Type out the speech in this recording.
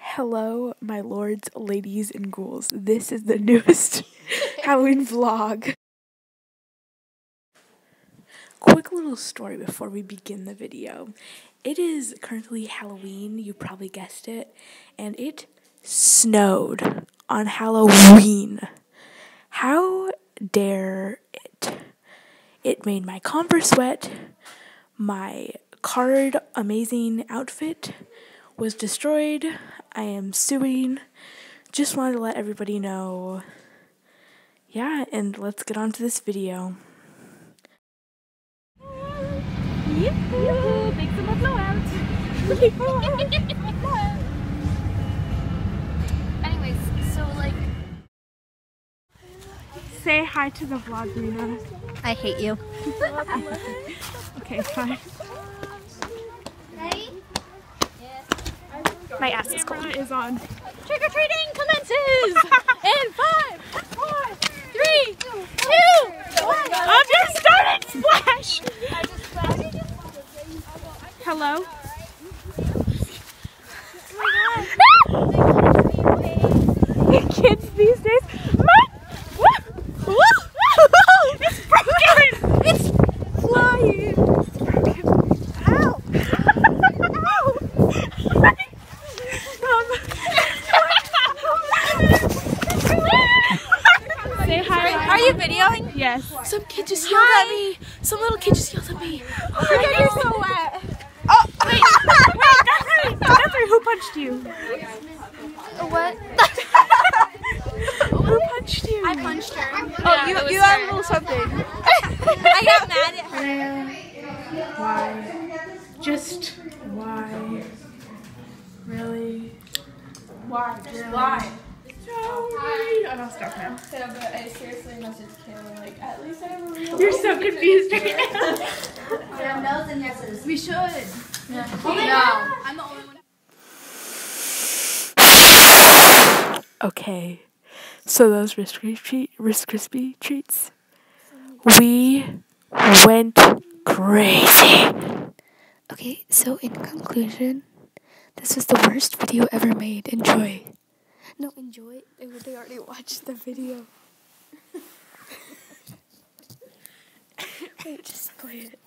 Hello, my lords, ladies, and ghouls. This is the newest Halloween vlog. Quick little story before we begin the video. It is currently Halloween, you probably guessed it, and it snowed on Halloween. How dare it? It made my Converse wet, my card amazing outfit was destroyed. I am suing. Just wanted to let everybody know. Yeah, and let's get on to this video. Make some blowout. Say hi to the vlog, Rena. I hate you. Okay, fine. Ready? My ass is cold. is on. Trick or treating commences in five, four, three, two, one. I'm just starting splash. Hello. Oh kids these days. Flying. It's. Ow. Say hi. Are you videoing? Yes. Some kid just yelled at me. Some little kid just yelled at me. Oh my oh god, you're so wet. Oh, wait. Wait, Desiree, Desiree, who punched you? What? Who punched you? I punched her. Oh, you, you had a little something. I got mad at her. Why? Just why? Really? Why? Just why? Oh, no, stop now. Yeah, but I seriously messaged Kayla like, at least I have a real. You're so confused right now. There are no's and yeses. We should. No. Oh I'm the only one. Okay, so those Rice Krispie, Rice Krispie treats, we went crazy. Okay, so in conclusion, this was the worst video ever made. Enjoy. No, enjoy. They, already watched the video. Wait, just play it.